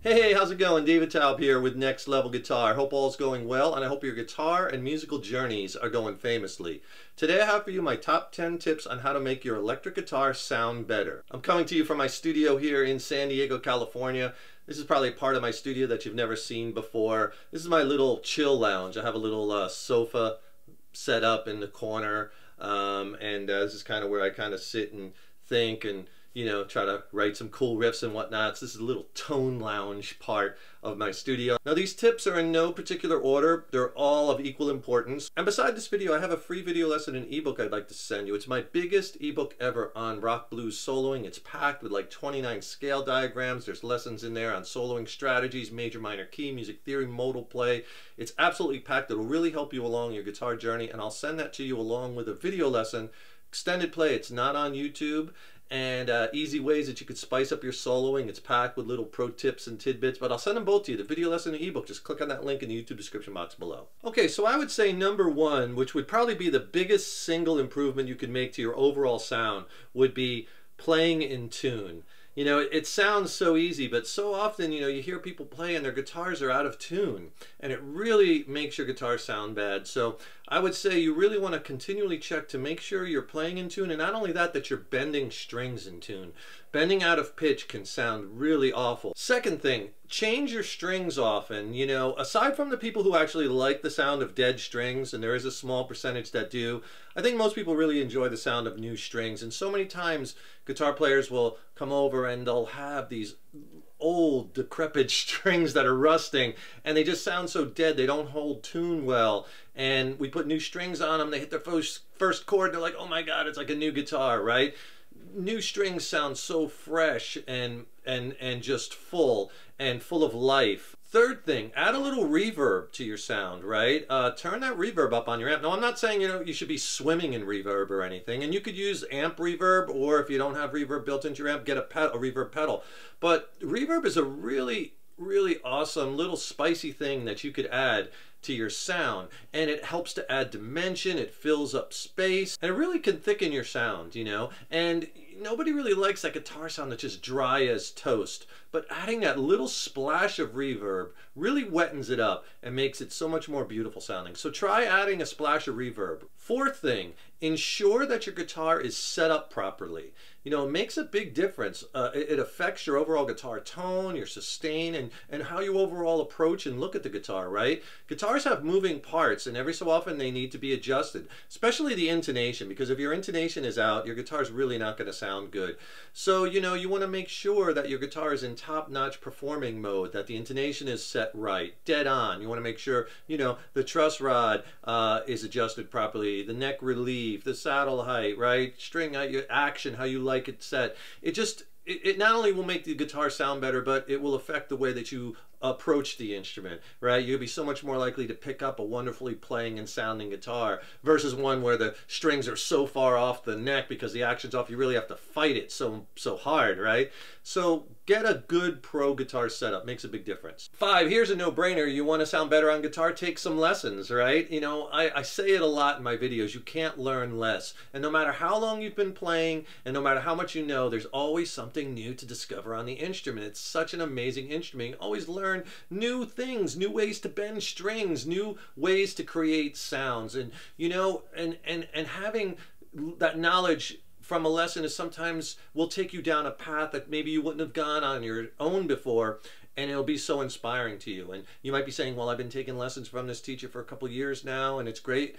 Hey, how's it going? David Taub here with Next Level Guitar. Hope all's going well, and I hope your guitar and musical journeys are going famously. Today I have for you my top 10 tips on how to make your electric guitar sound better. I'm coming to you from my studio here in San Diego, California. This is probably a part of my studio that you've never seen before. This is my little chill lounge. I have a little uh, sofa set up in the corner, um, and uh, this is kind of where I kind of sit and think and you know, try to write some cool riffs and whatnot. So this is a little tone lounge part of my studio. Now these tips are in no particular order. They're all of equal importance. And beside this video, I have a free video lesson and ebook I'd like to send you. It's my biggest ebook ever on rock blues soloing. It's packed with like 29 scale diagrams. There's lessons in there on soloing strategies, major minor key, music theory, modal play. It's absolutely packed. It'll really help you along your guitar journey. And I'll send that to you along with a video lesson extended play. It's not on YouTube and uh, easy ways that you could spice up your soloing. It's packed with little pro tips and tidbits, but I'll send them both to you, the video lesson and ebook. Just click on that link in the YouTube description box below. Okay, so I would say number one, which would probably be the biggest single improvement you could make to your overall sound, would be playing in tune you know, it, it, sounds so easy, but so often, you know, you hear people play and their guitars are out of tune, and it really makes your guitar sound bad. So I would say you really want to continually check to make sure you're playing in tune, and not only that, that you're bending strings in tune. Bending out of pitch can sound really awful. Second thing, change your strings often. You know, aside from the people who actually like the sound of dead strings, and there is a small percentage that do, I think most people really enjoy the sound of new strings. And so many times guitar players will come over and they'll have these old decrepit strings that are rusting and they just sound so dead they don't hold tune well and we put new strings on them they hit their first first chord they're like oh my god it's like a new guitar right new strings sound so fresh and and and just full and full of life. Third thing, add a little reverb to your sound, right? Uh, turn that reverb up on your amp. Now, I'm not saying you know you should be swimming in reverb or anything, and you could use amp reverb, or if you don't have reverb built into your amp, get a, a reverb pedal. But reverb is a really really awesome little spicy thing that you could add to your sound and it helps to add dimension it fills up space and it really can thicken your sound you know and nobody really likes that guitar sound that's just dry as toast but adding that little splash of reverb really wettens it up and makes it so much more beautiful sounding. So try adding a splash of reverb. Fourth thing ensure that your guitar is set up properly you know, makes a big difference. Uh, it, it, affects your overall guitar tone, your sustain, and, and how you overall approach and look at the guitar, right? Guitars have moving parts, and every so often they need to be adjusted, especially the intonation, because if your intonation is out, your guitar is really not going to sound good. So, you know, you want to make sure that your guitar is in top-notch performing mode, that the intonation is set right, dead on. You want to make sure, you know, the truss rod uh, is adjusted properly, the neck relief, the saddle height, right? String height, your action, how you like like it set. It just it not only will make the guitar sound better, but it will affect the way that you approach the instrument, right? You'd be so much more likely to pick up a wonderfully playing and sounding guitar versus one where the strings are so far off the neck because the action's off, you really have to fight it so so hard, right? So get a good pro guitar setup, makes a big difference. Five, here's a no-brainer. You want to sound better on guitar, take some lessons, right? You know, I, I say it a lot in my videos, you can't learn less. And no matter how long you've been playing, and no matter how much you know, there's always something new to discover on the instrument. It's such an amazing instrument. You always learn learn new things, new ways to bend strings, new ways to create sounds. And, you know, and, and, and having that knowledge from a lesson is sometimes will take you down a path that maybe you wouldn't have gone on your own before and it'll be so inspiring to you. And you might be saying well i've been taking lessons from this teacher for a couple years now and it's great.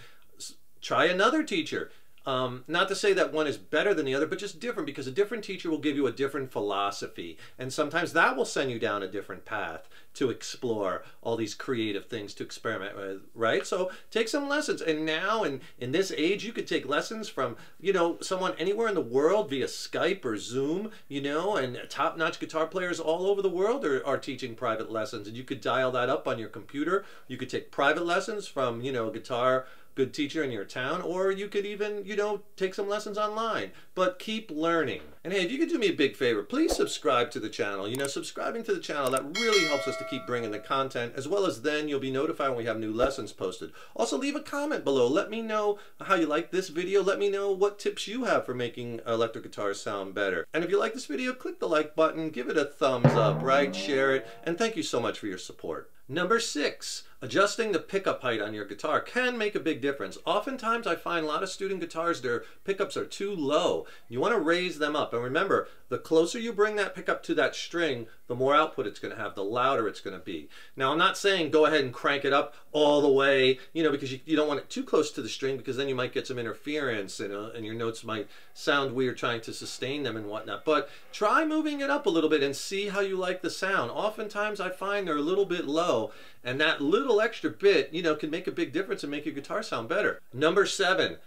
Try another teacher um, not to say that one is better than the other, but just different because a different teacher will give you a different philosophy. And sometimes that will send you down a different path to explore all these creative things to experiment with, right? So take some lessons. And now in, in this age, you could take lessons from, you know, someone anywhere in the world via Skype or Zoom, you know, and top-notch guitar players all over the world are, are teaching private lessons. And you could dial that up on your computer. You could take private lessons from, you know, guitar good teacher in your town, or you could even, you know, take some lessons online. But keep learning. And hey, if you could do me a big favor, please subscribe to the channel. You know, subscribing to the channel, that really helps us to keep bringing the content, as well as then you'll be notified when we have new lessons posted. Also, leave a comment below. Let me know how you like this video. Let me know what tips you have for making electric guitars sound better. And if you like this video, click the like button, give it a thumbs up, right? Share it, and thank you so much for your support. Number six, adjusting the pickup height on your guitar can make a big difference. Oftentimes I find a lot of student guitars, their pickups are too low. You want to raise them up. And remember, the closer you bring that pickup to that string, the more output it's going to have, the louder it's going to be. Now I'm not saying go ahead and crank it up all the way, you know, because you, you don't want it too close to the string because then you might get some interference and, uh, and your notes might sound weird trying to sustain them and whatnot. But try moving it up a little bit and see how you like the sound. Oftentimes I find they're a little bit low and that little extra bit, you know, can make a big difference and make your guitar sound better. Number seven,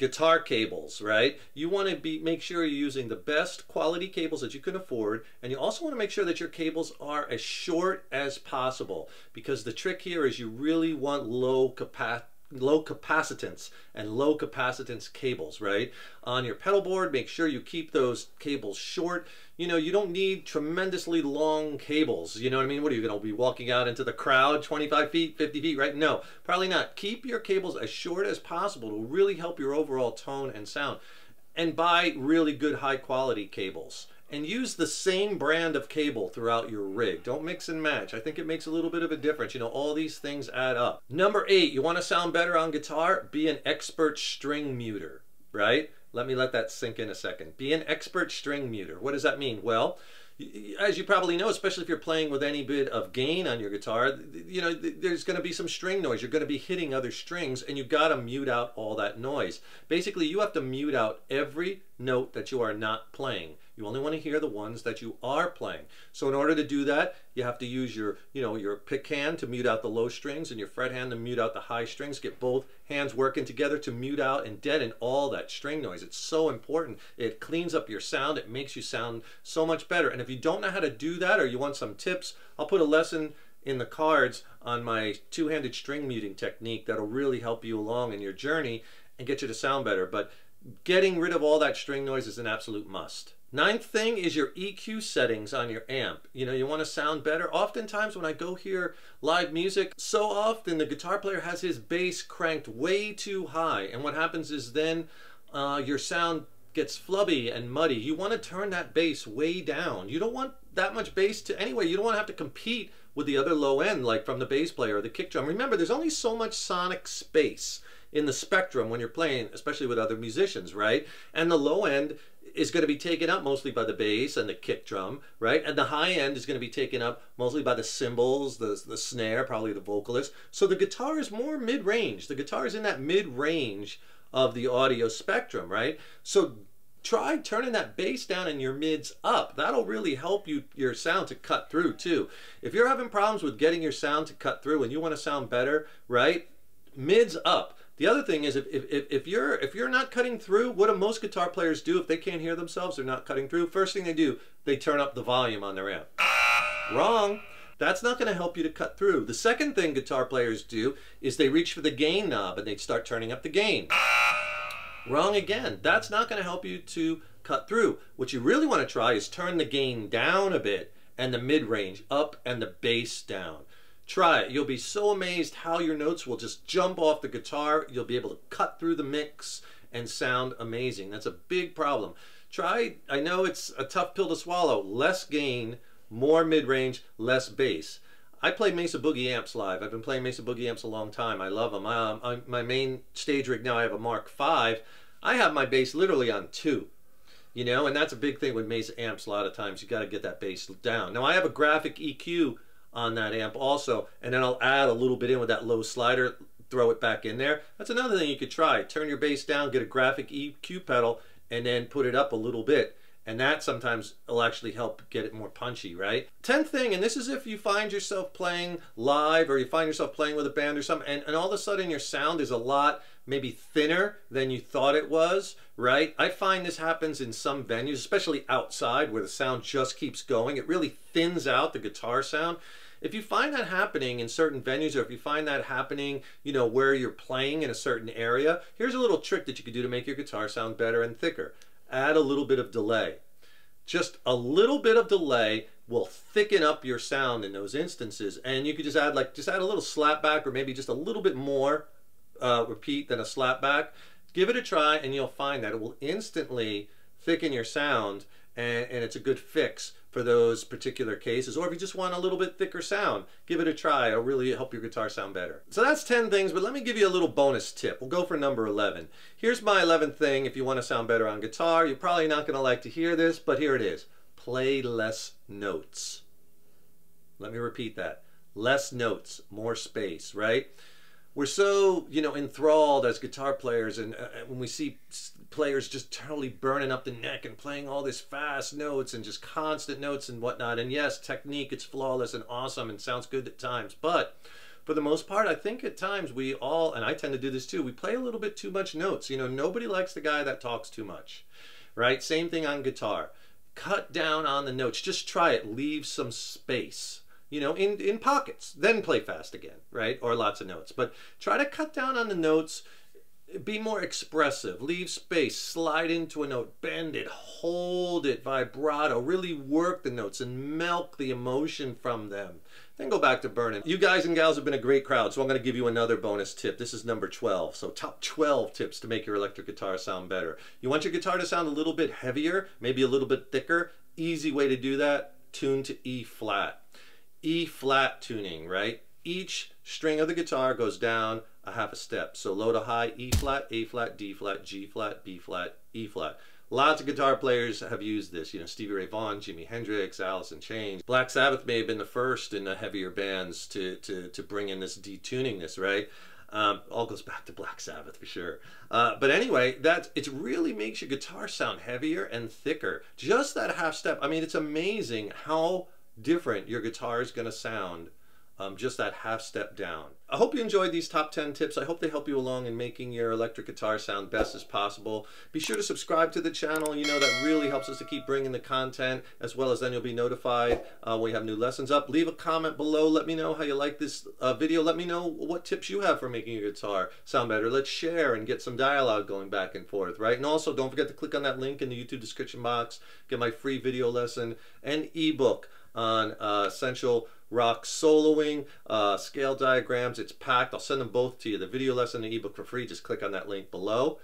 guitar cables, right? You want to be make sure you're using the best quality cables that you can afford, and you also want to make sure that your cables are as short as possible because the trick here is you really want low capacity low capacitance and low capacitance cables, right? On your pedal board, make sure you keep those cables short. You know, you don't need tremendously long cables. You know what I mean? What are you going to be walking out into the crowd 25 feet, 50 feet, right? No, probably not. Keep your cables as short as possible to really help your overall tone and sound. And buy really good high quality cables and use the same brand of cable throughout your rig. Don't mix and match. I think it makes a little bit of a difference. You know, all these things add up. Number eight, you want to sound better on guitar? Be an expert string muter, right? Let me let that sink in a second. Be an expert string muter. What does that mean? Well, as you probably know, especially if you're playing with any bit of gain on your guitar, you know, there's going to be some string noise. You're going to be hitting other strings and you've got to mute out all that noise. Basically, you have to mute out every note that you are not playing. You only want to hear the ones that you are playing. So in order to do that, you have to use your, you know, your pick hand to mute out the low strings and your fret hand to mute out the high strings. Get both hands working together to mute out and deaden all that string noise. It's so important. It cleans up your sound. It makes you sound so much better. And if you don't know how to do that or you want some tips, I'll put a lesson in the cards on my two-handed string muting technique that'll really help you along in your journey and get you to sound better. But getting rid of all that string noise is an absolute must. Ninth thing is your EQ settings on your amp. You know, you want to sound better. Oftentimes when I go hear live music, so often the guitar player has his bass cranked way too high. And what happens is then uh, your sound gets flubby and muddy. You want to turn that bass way down. You don't want that much bass to, anyway, you don't want to have to compete with the other low end, like from the bass player or the kick drum. Remember, there's only so much sonic space in the spectrum when you're playing, especially with other musicians, right? And the low end is going to be taken up mostly by the bass and the kick drum, right? And the high end is going to be taken up mostly by the cymbals, the, the snare, probably the vocalist. So the guitar is more mid-range. The guitar is in that mid-range of the audio spectrum, right? So try turning that bass down and your mids up. That'll really help you your sound to cut through too. If you're having problems with getting your sound to cut through and you want to sound better, right? Mids up. The other thing is if, if, if you're if you're not cutting through, what do most guitar players do if they can't hear themselves, they're not cutting through? First thing they do, they turn up the volume on their amp. Wrong. That's not going to help you to cut through. The second thing guitar players do is they reach for the gain knob and they start turning up the gain. Wrong again. That's not going to help you to cut through. What you really want to try is turn the gain down a bit and the mid range up and the bass down. Try it. You'll be so amazed how your notes will just jump off the guitar. You'll be able to cut through the mix and sound amazing. That's a big problem. Try, I know it's a tough pill to swallow, less gain, more mid-range, less bass. I play Mesa Boogie amps live. I've been playing Mesa Boogie amps a long time. I love them. Um, I, my main stage rig now, I have a Mark V. I have my bass literally on two you know, and that's a big thing with Mesa amps. A lot of times you got to get that bass down. Now I have a graphic EQ on that amp also. And then I'll add a little bit in with that low slider, throw it back in there. That's another thing you could try. Turn your bass down, get a graphic EQ pedal, and then put it up a little bit. And that sometimes will actually help get it more punchy, right? Tenth thing, and this is if you find yourself playing live or you find yourself playing with a band or something, and, and all of a sudden your sound is a lot maybe thinner than you thought it was, right? I find this happens in some venues, especially outside where the sound just keeps going. It really thins out the guitar sound. If you find that happening in certain venues or if you find that happening, you know, where you're playing in a certain area, here's a little trick that you could do to make your guitar sound better and thicker. Add a little bit of delay. Just a little bit of delay will thicken up your sound in those instances and you could just add like just add a little slap back or maybe just a little bit more uh, repeat than a slap back give it a try and you'll find that it will instantly thicken your sound and, and it's a good fix for those particular cases. Or if you just want a little bit thicker sound, give it a try. It'll really help your guitar sound better. So that's 10 things, but let me give you a little bonus tip. We'll go for number 11. Here's my 11th thing if you want to sound better on guitar. You're probably not going to like to hear this, but here it is. Play less notes. Let me repeat that. Less notes, more space, right? We're so you know enthralled as guitar players and uh, when we see players just totally burning up the neck and playing all this fast notes and just constant notes and whatnot. And yes technique it's flawless and awesome and sounds good at times. But for the most part i think at times we all and i tend to do this too we play a little bit too much notes. You know nobody likes the guy that talks too much right? Same thing on guitar. Cut down on the notes. Just try it. Leave some space you know, in, in pockets. Then play fast again, right? Or lots of notes. But try to cut down on the notes. Be more expressive. Leave space. Slide into a note. Bend it. Hold it. Vibrato. Really work the notes and milk the emotion from them. Then go back to burning. You guys and gals have been a great crowd, so I'm going to give you another bonus tip. This is number 12. So top 12 tips to make your electric guitar sound better. You want your guitar to sound a little bit heavier, maybe a little bit thicker. Easy way to do that, tune to E flat. E flat tuning, right? Each string of the guitar goes down a half a step. So low to high, E flat, A flat, D flat, G flat, B flat, E flat. Lots of guitar players have used this. You know, Stevie Ray Vaughan, Jimi Hendrix, Alice in Chains. Black Sabbath may have been the first in the heavier bands to, to, to bring in this detuning this, right? Um, all goes back to Black Sabbath for sure. Uh, but anyway, that it really makes your guitar sound heavier and thicker. Just that half step. I mean, it's amazing how different your guitar is going to sound um, just that half step down. I hope you enjoyed these top 10 tips. I hope they help you along in making your electric guitar sound best as possible. Be sure to subscribe to the channel. You know that really helps us to keep bringing the content as well as then you'll be notified uh, when we have new lessons up. Leave a comment below. Let me know how you like this uh, video. Let me know what tips you have for making your guitar sound better. Let's share and get some dialogue going back and forth, right? And also don't forget to click on that link in the YouTube description box. Get my free video lesson and ebook on uh, essential rock soloing, uh, scale diagrams. It's packed. I'll send them both to you. The video lesson and the ebook for free. Just click on that link below.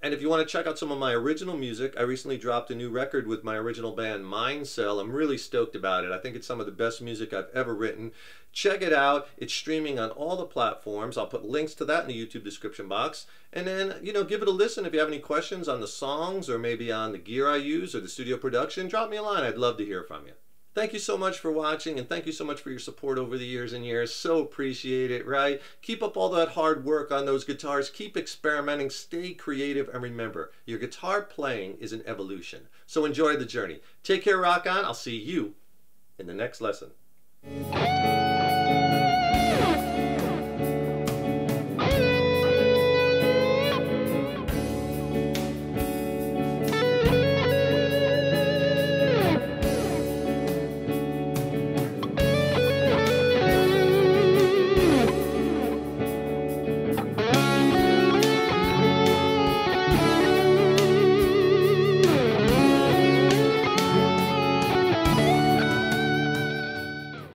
And if you want to check out some of my original music, I recently dropped a new record with my original band, Mindcell. I'm really stoked about it. I think it's some of the best music I've ever written. Check it out. It's streaming on all the platforms. I'll put links to that in the YouTube description box. And then, you know, give it a listen. If you have any questions on the songs or maybe on the gear I use or the studio production, drop me a line. I'd love to hear from you. Thank you so much for watching and thank you so much for your support over the years and years. So appreciate it, right? Keep up all that hard work on those guitars. Keep experimenting. Stay creative. And remember, your guitar playing is an evolution. So enjoy the journey. Take care, rock on. I'll see you in the next lesson.